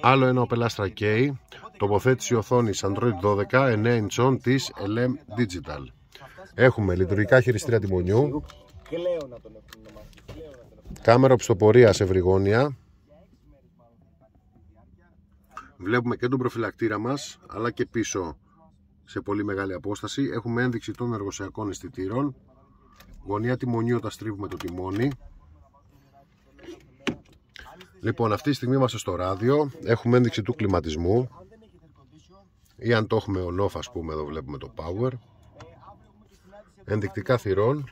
Άλλο ένα Opel Astra K, τοποθέτηση οθόνης Android 12 9 inch της LM Digital. Έχουμε λειτουργικά χειριστήρια τιμονιού, κάμερα οπισθοπορίας ευρυγόνια, βλέπουμε και τον προφυλακτήρα μας, αλλά και πίσω σε πολύ μεγάλη απόσταση. Έχουμε ένδειξη των εργοσιακών αισθητήρων, γωνία τιμονιού όταν στρίβουμε το τιμόνι, Λοιπόν, αυτή τη στιγμή είμαστε στο ράδιο. Έχουμε ένδειξη του κλιματισμού. Ή αν το έχουμε on off, ας πούμε, εδώ βλέπουμε το power. Ενδεικτικά θυρών.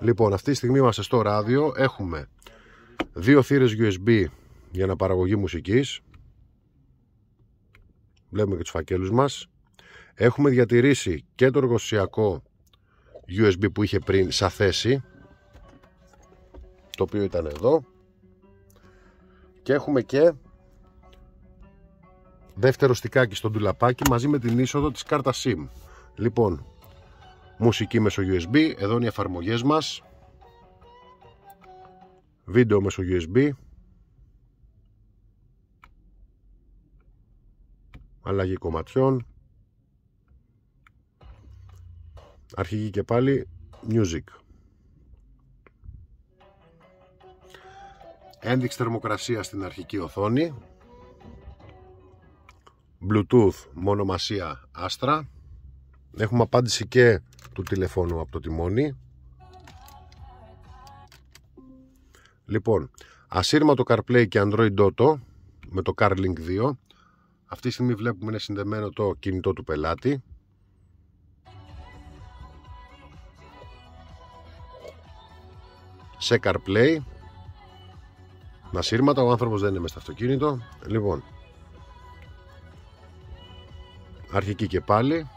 Λοιπόν, αυτή τη στιγμή είμαστε στο ράδιο. Έχουμε δύο θύρες USB για αναπαραγωγή μουσικής. Βλέπουμε και τους φακέλους μας. Έχουμε διατηρήσει και το εργοσιακό USB που είχε πριν σαν θέση το οποίο ήταν εδώ. Και έχουμε και δεύτερο στικάκι στο ντουλαπάκι μαζί με την είσοδο της κάρτας SIM. Λοιπόν μουσική μέσω USB εδώ είναι οι εφαρμογές μας. Βίντεο μέσω USB αλλαγή κομματιών. Αρχική και πάλι music ένδειξη θερμοκρασία στην αρχική οθόνη. Bluetooth μονομασία άστρα. Έχουμε απάντηση και του τηλεφώνου από το τιμόνι. Λοιπόν ασύρματο CarPlay και Android Auto με το CarLink 2 αυτή τη στιγμή βλέπουμε είναι συνδεμένο το κινητό του πελάτη. Σε CarPlay να σύρματα, ο άνθρωπος δεν είναι μέσα στο αυτοκίνητο. Λοιπόν. Αρχική και πάλι.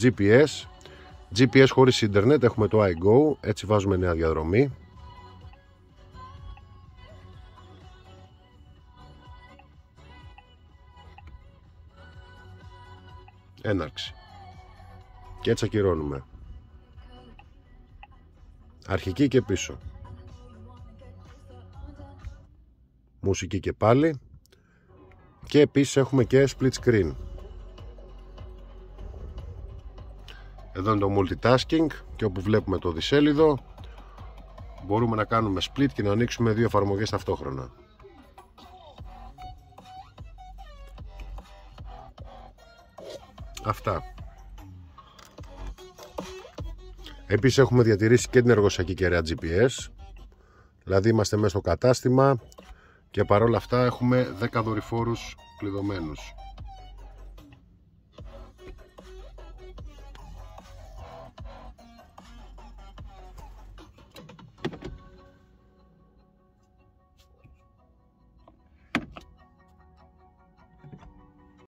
GPS GPS χωρίς ίντερνετ έχουμε το iGo. Έτσι βάζουμε νέα διαδρομή. Έναρξη. Και έτσι ακυρώνουμε. Αρχική και πίσω μουσική και πάλι. Και επίσης έχουμε και split screen. Εδώ είναι το multitasking και όπου βλέπουμε το δισέλιδο μπορούμε να κάνουμε split και να ανοίξουμε δύο εφαρμογές ταυτόχρονα. Αυτά. Επίσης έχουμε διατηρήσει και την εργοσιακή κεραία GPS Δηλαδή είμαστε μέσα στο κατάστημα και παρόλα αυτά έχουμε 10 δορυφόρους κλειδωμένους